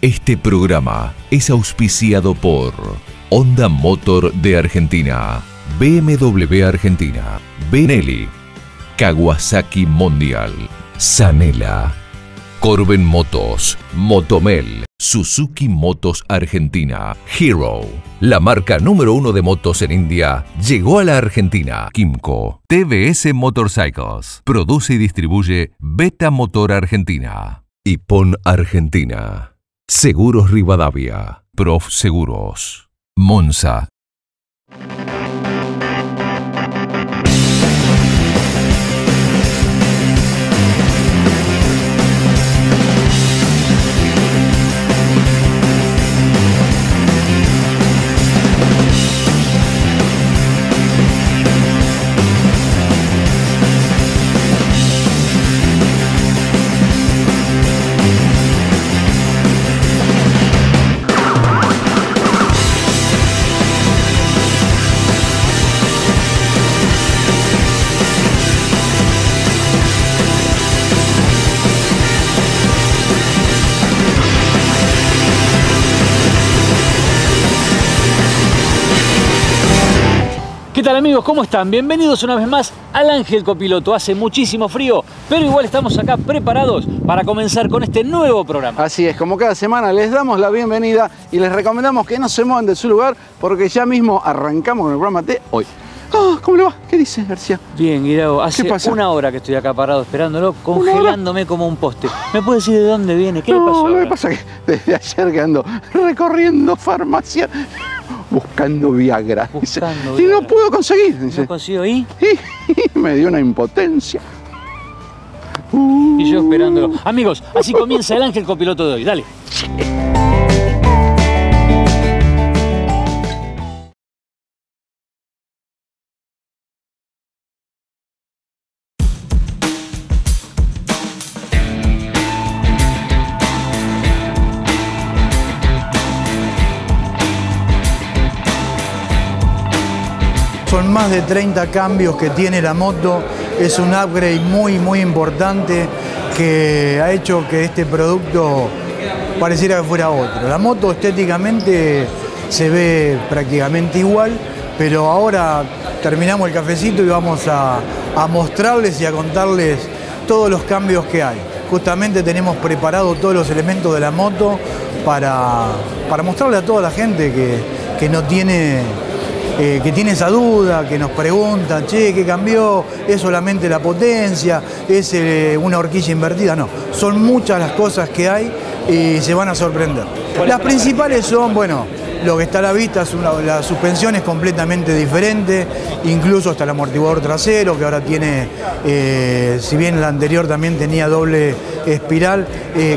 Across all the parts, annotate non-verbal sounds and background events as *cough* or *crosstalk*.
Este programa es auspiciado por Honda Motor de Argentina, BMW Argentina, Benelli, Kawasaki Mundial, Sanela, Corben Motos, Motomel, Suzuki Motos Argentina, Hero, la marca número uno de motos en India, llegó a la Argentina. Kimco, TBS Motorcycles, produce y distribuye Beta Motor Argentina. Y Pon Argentina. Seguros Rivadavia, Prof. Seguros, Monza. Tal amigos? ¿Cómo están? Bienvenidos una vez más al Ángel Copiloto. Hace muchísimo frío, pero igual estamos acá preparados para comenzar con este nuevo programa. Así es, como cada semana les damos la bienvenida y les recomendamos que no se muevan de su lugar porque ya mismo arrancamos con el programa de hoy. Ah, ¿Cómo le va? ¿Qué dice García? Bien, Guirao, hace pasa? una hora que estoy acá parado esperándolo, congelándome como un poste. ¿Me puede decir de dónde viene? ¿Qué le no, pasó? lo que pasa es que desde ayer que ando recorriendo farmacia buscando Viagra. dice, Buscando y no puedo conseguir. Dice. ¿No consiguió ahí? Y me dio una impotencia. Y yo esperándolo. Amigos, así comienza el Ángel Copiloto de hoy. Dale. Son más de 30 cambios que tiene la moto, es un upgrade muy muy importante que ha hecho que este producto pareciera que fuera otro. La moto estéticamente se ve prácticamente igual, pero ahora terminamos el cafecito y vamos a, mostrarles y a contarles todos los cambios que hay. Justamente tenemos preparado todos los elementos de la moto para, para mostrarle a toda la gente que, que no tiene eh, que tiene esa duda, que nos preguntan, che, ¿qué cambió? ¿Es solamente la potencia? ¿Es eh, una horquilla invertida? No, son muchas las cosas que hay y se van a sorprender. Las principales son, bueno, lo que está a la vista es una, la suspensión es completamente diferente, incluso hasta el amortiguador trasero, que ahora tiene, eh, si bien la anterior también tenía doble espiral,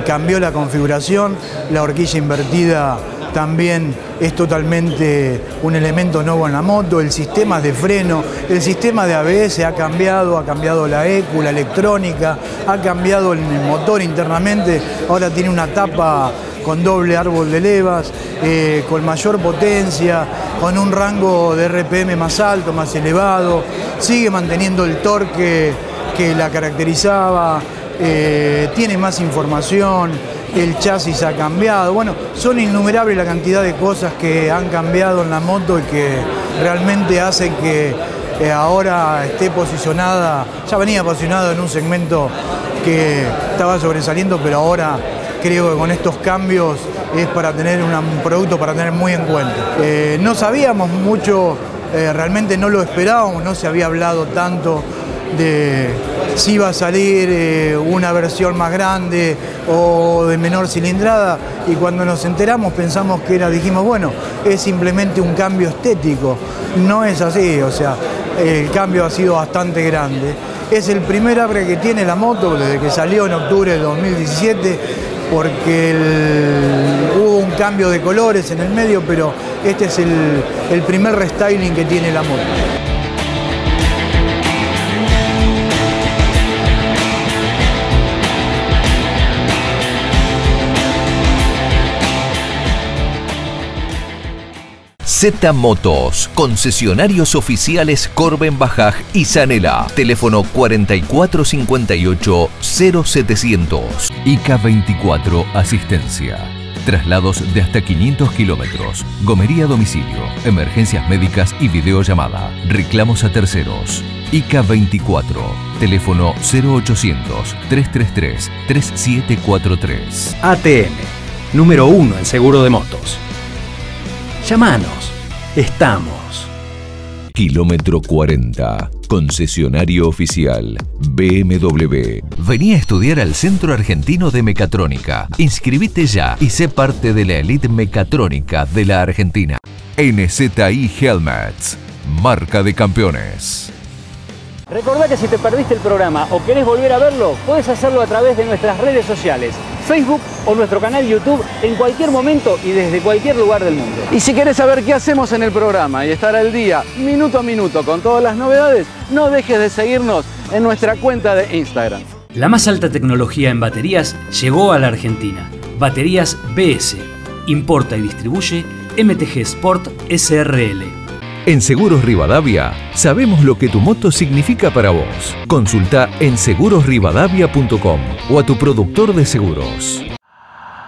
cambió la configuración, la horquilla invertida también es totalmente un elemento nuevo en la moto, el sistema de freno, el sistema de ABS ha cambiado, ha cambiado la ECU, la electrónica, ha cambiado el motor internamente, ahora tiene una tapa con doble árbol de levas, eh, con mayor potencia, con un rango de RPM más alto, más elevado, sigue manteniendo el torque que la caracterizaba, eh, tiene más información, el chasis ha cambiado. Bueno, son innumerables la cantidad de cosas que han cambiado en la moto y que realmente hacen que eh, ahora esté posicionada, ya venía posicionado en un segmento que estaba sobresaliendo, pero ahora creo que con estos cambios es para tener un producto para tener muy en cuenta. Eh, no sabíamos mucho, eh, realmente no lo esperábamos, no se había hablado tanto de si iba a salir eh, una versión más grande o de menor cilindrada y cuando nos enteramos pensamos que era, dijimos, bueno, es simplemente un cambio estético. No es así, o sea, el cambio ha sido bastante grande. Es el primer upgrade que tiene la moto desde que salió en octubre de 2017 porque hubo un cambio de colores en el medio, pero este es el, el primer restyling que tiene la moto. Z Motos, concesionarios oficiales Corben Bajaj y Sanela. Teléfono 4458 0700. IK24 Asistencia. traslados de hasta 500 kilómetros, gomería a domicilio, emergencias médicas y videollamada, reclamos a terceros. ICA 24, teléfono 0800 333 3743. ATM, número uno en seguro de motos. Llámanos, estamos. Kilómetro 40. Concesionario oficial BMW. Vení a estudiar al Centro Argentino de Mecatrónica. Inscribite ya y sé parte de la elite mecatrónica de la Argentina. NZI Helmets. Marca de campeones. Recordá que si te perdiste el programa o querés volver a verlo, puedes hacerlo a través de nuestras redes sociales, Facebook o nuestro canal YouTube en cualquier momento y desde cualquier lugar del mundo. Y si querés saber qué hacemos en el programa y estar al día, minuto a minuto, con todas las novedades, no dejes de seguirnos en nuestra cuenta de Instagram. La más alta tecnología en baterías llegó a la Argentina. Baterías BS. Importa y distribuye MTG Sport SRL. En Seguros Rivadavia sabemos lo que tu moto significa para vos. Consulta en segurosrivadavia.com o a tu productor de seguros.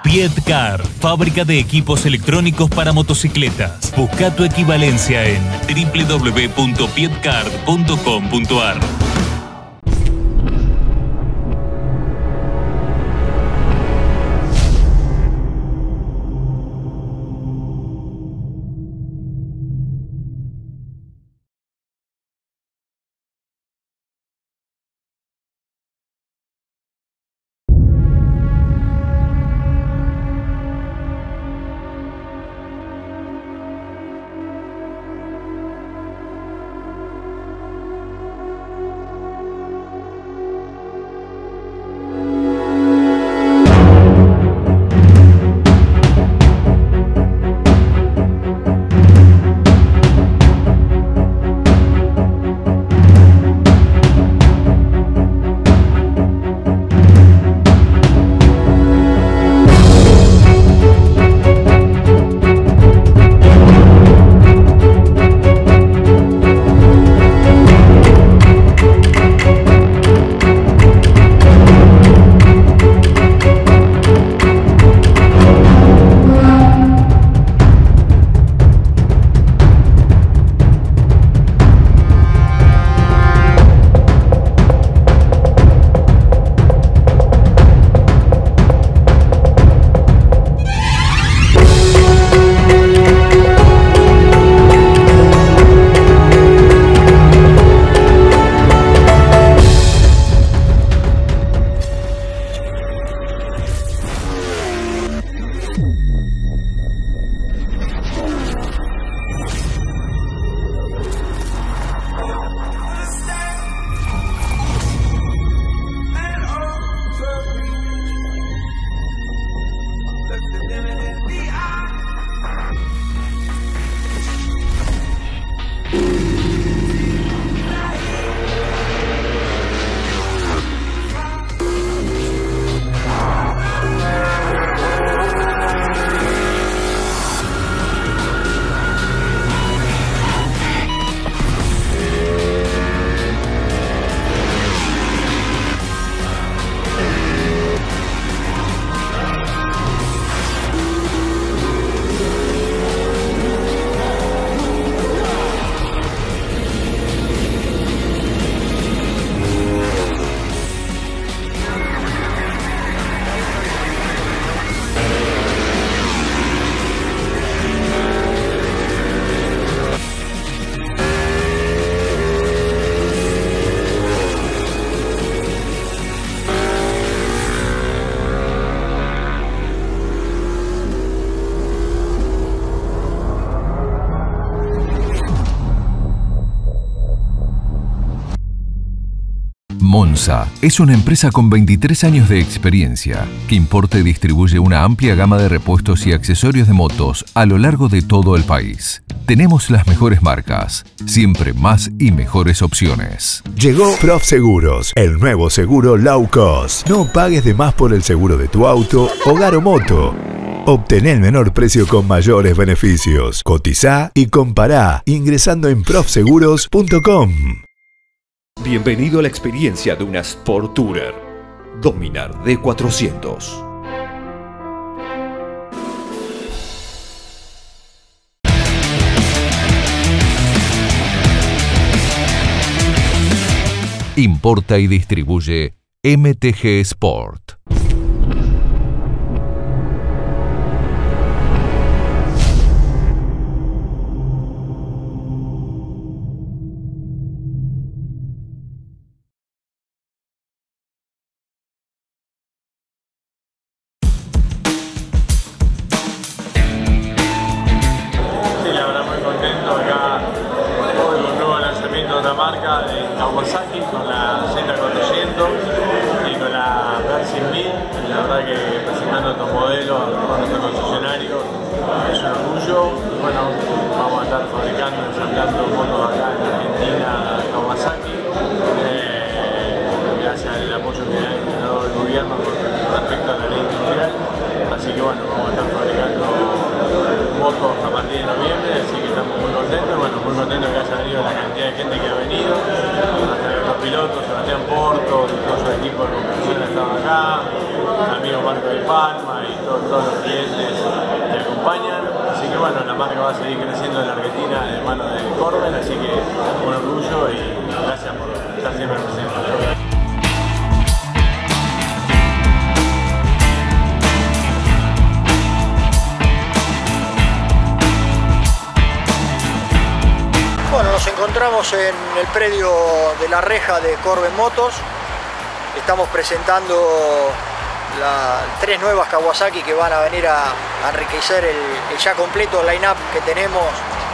Piedcar, fábrica de equipos electrónicos para motocicletas. Busca tu equivalencia en www.piedcar.com.ar. Es una empresa con 23 años de experiencia que importa y distribuye una amplia gama de repuestos y accesorios de motos a lo largo de todo el país. Tenemos las mejores marcas, siempre más y mejores opciones. Llegó Prof Seguros, el nuevo seguro low cost. No pagues de más por el seguro de tu auto, hogar o moto. Obtené el menor precio con mayores beneficios. Cotiza y compará ingresando en profseguros.com. Bienvenido a la experiencia de una Sport Tourer. Dominar D400. Importa y distribuye MTG Sport. Presentando estos modelos con nuestro concesionario es un orgullo. Bueno, vamos a estar fabricando, ensamblando motos acá en Argentina, Kawasaki. Eh, gracias al apoyo que ha dado el gobierno con respecto a la ley industrial. Así que bueno, vamos a estar fabricando motos a partir de noviembre, así que estamos muy contentos. Bueno, muy contentos que haya venido la cantidad de gente que ha venido. Los pilotos, Sebastián Porto, todo su equipo de competición ha estado acá, amigo Marco de Palma y todo- todos los clientes que acompañan. Así que bueno, la marca va a seguir creciendo en la Argentina de mano de Corbel, así que un orgullo y gracias por estar siempre presentes. Bueno, nos encontramos en el predio de la reja de Corben Motos. Estamos presentando las tres nuevas Kawasaki que van a venir a, a enriquecer el, el ya completo line-up que tenemos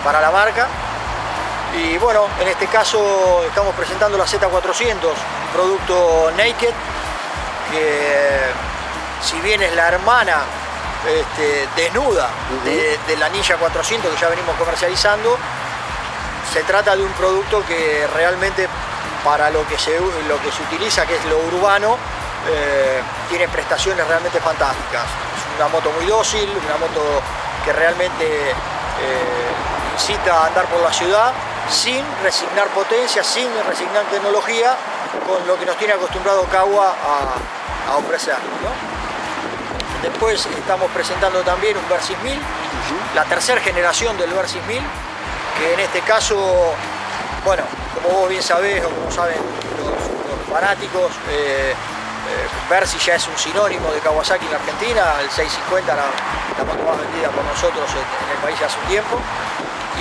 para la marca. Y bueno, en este caso estamos presentando la Z400, un producto naked, que si bien es la hermana este, desnuda de, de la Ninja 400 que ya venimos comercializando, se trata de un producto que realmente para lo que se, lo que se utiliza, que es lo urbano, eh, tiene prestaciones realmente fantásticas. Es una moto muy dócil, una moto que realmente eh, incita a andar por la ciudad sin resignar potencia, sin resignar tecnología, con lo que nos tiene acostumbrado Kawa a, a ofrecer. ¿no? Después estamos presentando también un Versys 1000, la tercera generación del Versys 1000, que en este caso, bueno, como vos bien sabés o como saben los, los fanáticos, eh, Versys ya es un sinónimo de Kawasaki en la Argentina, el 650 la, la moto más vendida por nosotros en, el país hace un tiempo.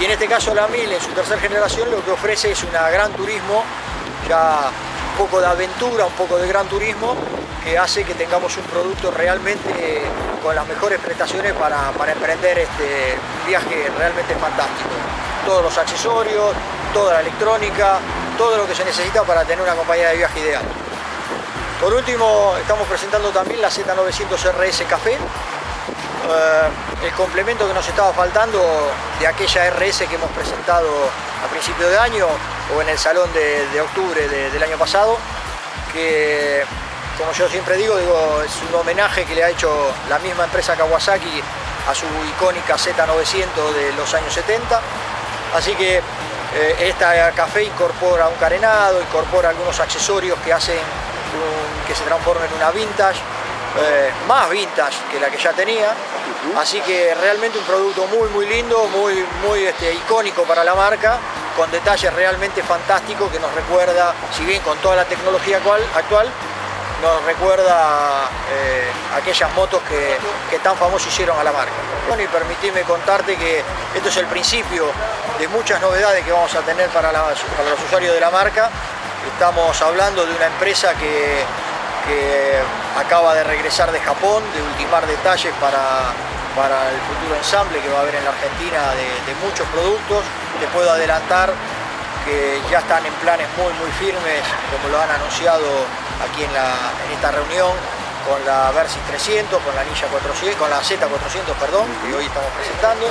Y en este caso la 1000 en su tercera generación lo que ofrece es una gran turismo, ya un poco de aventura, un poco de gran turismo, que hace que tengamos un producto realmente con las mejores prestaciones para, emprender este un viaje realmente fantástico. Todos los accesorios, toda la electrónica, todo lo que se necesita para tener una compañía de viaje ideal. Por último, estamos presentando también la Z900 RS Café, eh, el complemento que nos estaba faltando de aquella RS que hemos presentado a principio de año o en el salón de, octubre de- del año pasado, que como yo siempre digo, digo, es un homenaje que le ha hecho la misma empresa Kawasaki a su icónica Z900 de los años 70. Así que eh, esta café incorpora un carenado, incorpora algunos accesorios que hacen que se transformen en una vintage, eh, más vintage que la que ya tenía. Así que realmente un producto muy muy lindo, muy, muy este, icónico para la marca, con detalles realmente fantásticos que nos recuerda, si bien con toda la tecnología actual, actual nos recuerda eh, aquellas motos que, que tan famosos hicieron a la marca. Bueno, y permitime contarte que esto es el principio de muchas novedades que vamos a tener para, la- para los usuarios de la marca. Estamos hablando de una empresa que, que acaba de regresar de Japón, de ultimar detalles para, para el futuro ensamble que va a haber en la Argentina de, muchos productos. Te puedo adelantar que ya están en planes muy muy firmes, como lo han anunciado aquí en, la, en esta reunión, con la Versys 300, con la Ninja 400, con la Z400, perdón, que hoy estamos presentando.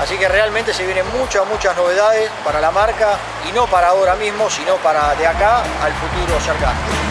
Así que realmente se vienen muchas, muchas novedades para la marca, y no para ahora mismo, sino para de acá al futuro cercano.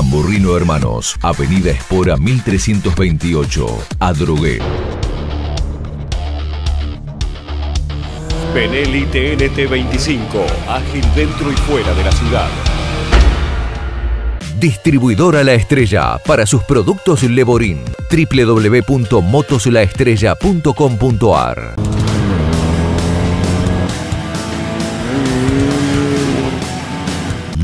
Saborrino Hermanos, Avenida Espora 1328, Adrogué. Benelli TNT 25, ágil dentro y fuera de la ciudad. Distribuidora La Estrella para sus productos Leborín. www.motoslaestrella.com.ar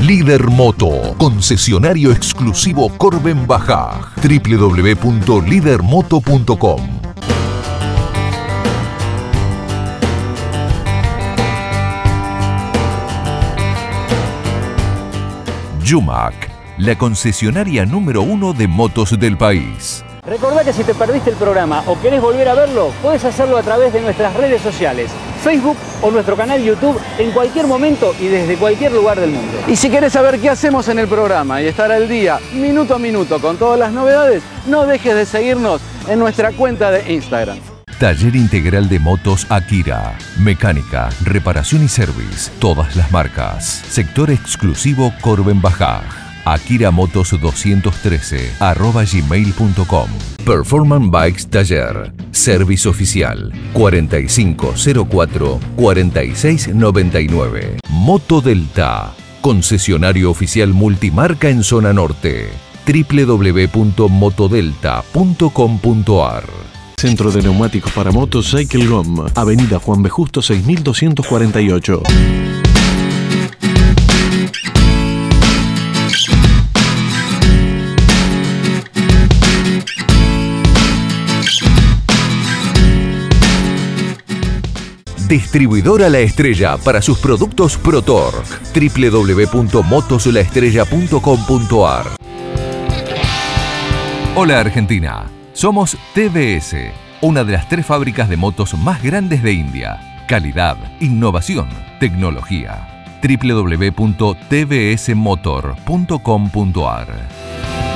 Líder Moto, concesionario exclusivo Corben Baja. www.lidermoto.com Yumac, la concesionaria número uno de motos del país. Recordá que si te perdiste el programa o querés volver a verlo, puedes hacerlo a través de nuestras redes sociales, Facebook o nuestro canal YouTube en cualquier momento y desde cualquier lugar del mundo. Y si querés saber qué hacemos en el programa y estar al día, minuto a minuto, con todas las novedades, no dejes de seguirnos en nuestra cuenta de Instagram. Taller Integral de Motos Akira. Mecánica, reparación y service. Todas las marcas. Sector exclusivo Corben Bajaj. Akira Motos 213 arroba gmail.com Performance Bikes Taller. Service Oficial 4504 4699 Moto Delta Concesionario oficial multimarca en zona norte. www.motodelta.com.ar Centro de Neumáticos para Motos Cycle Gom, Avenida Juan B. Justo 6248. Distribuidora La Estrella para sus productos ProTorque. www.motoslaestrella.com.ar Hola Argentina, somos TVS, una de las tres fábricas de motos más grandes de India. Calidad, innovación, tecnología. www.tvsmotor.com.ar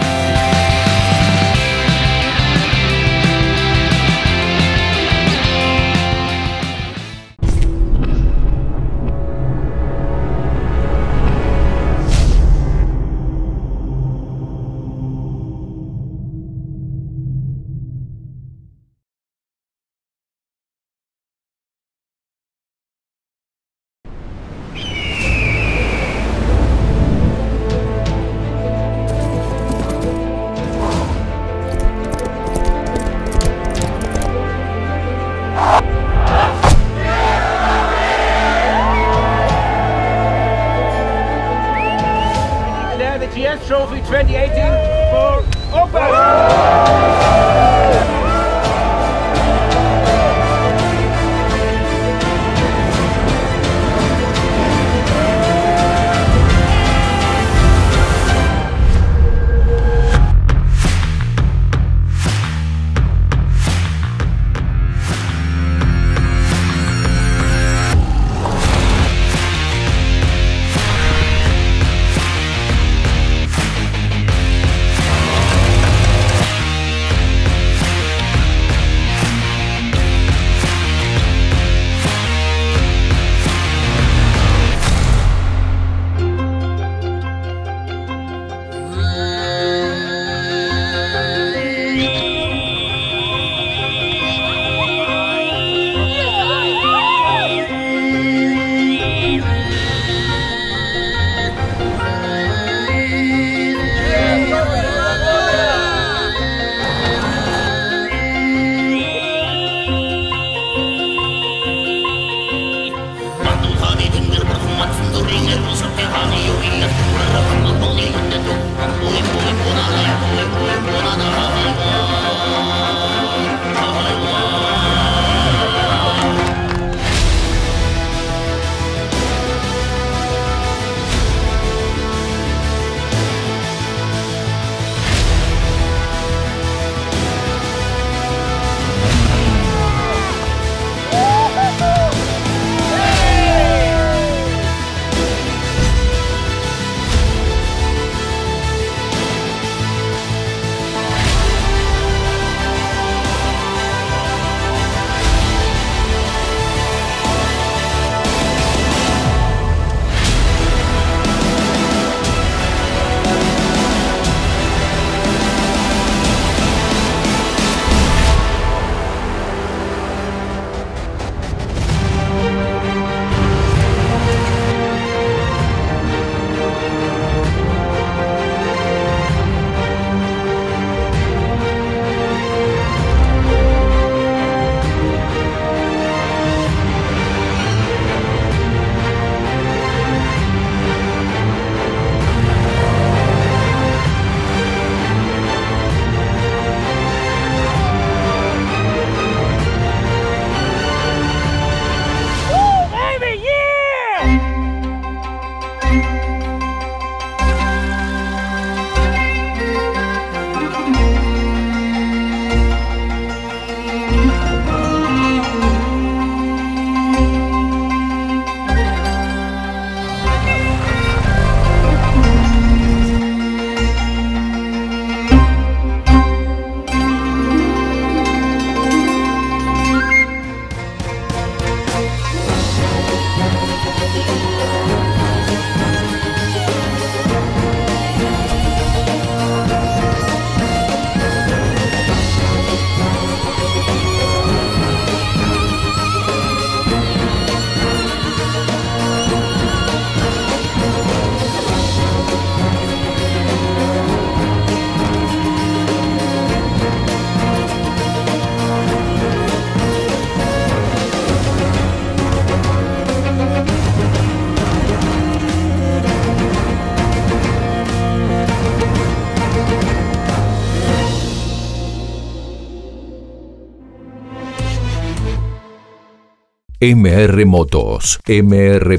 MR Motos, mr.com.ar.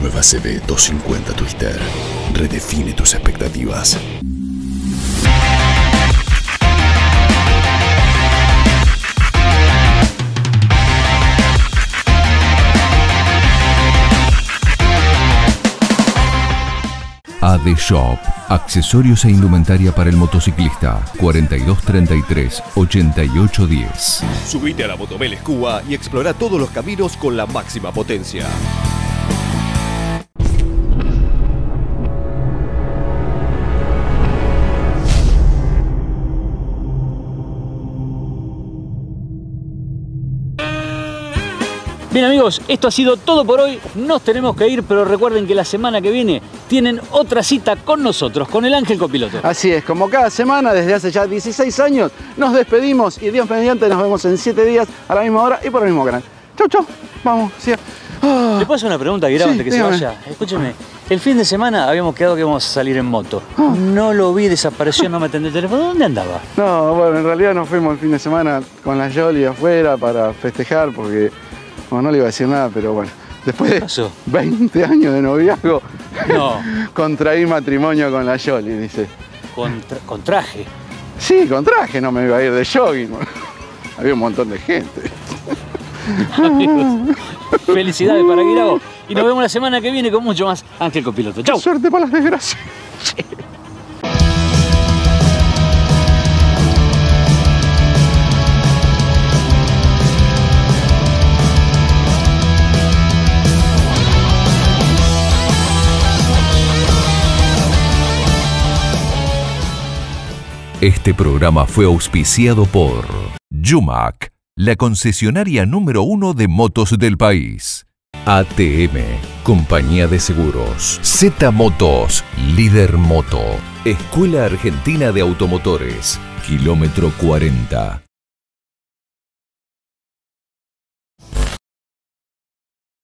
Nueva CB250 Twister. Redefine tus expectativas. AD Shop. Accesorios e indumentaria para el motociclista. 4233 8810. Subite a la Motomel Cuba y explora todos los caminos con la máxima potencia. Bien amigos, esto ha sido todo por hoy. Nos tenemos que ir, pero recuerden que la semana que viene tienen otra cita con nosotros, con el Ángel Copiloto. Así es, como cada semana, desde hace ya 16 años, nos despedimos y Dios mediante nos vemos en 7 días a la misma hora y por el mismo canal. Chau, chau. Vamos, sí. Ah. ¿Le puedo hacer una pregunta, Guirao, Sí, antes que dígame. se vaya? Escúcheme, el fin de semana habíamos quedado que íbamos a salir en moto. Ah. No lo vi, desapareció, no me atendió el teléfono. ¿Dónde andaba? No, bueno, en realidad nos fuimos el fin de semana con la Yoli afuera para festejar porque, bueno, no le iba a decir nada, pero bueno, después de 20 años de noviazgo, No, *laughs* contraí matrimonio con la Yoli, dice. con, tra- con traje. Sí, con traje, no me iba a ir de jogging. *laughs* Había un montón de gente. Amigos, *laughs* felicidades para Guirao. Y nos vemos la semana que viene con mucho más Ángel Copiloto. Chau. Suerte para las desgracias. Este programa fue auspiciado por Yumac, la concesionaria número uno de motos del país. ATM, compañía de seguros. Z Motos, líder moto. Escuela Argentina de Automotores, kilómetro 40.